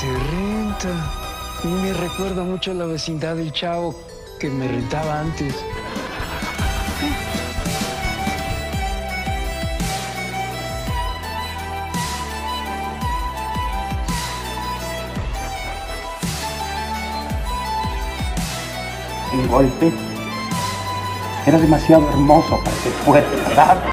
Se renta. Y me recuerda mucho a la vecindad del chavo que me rentaba antes. El golpe era demasiado hermoso para ser fuerte, ¿verdad?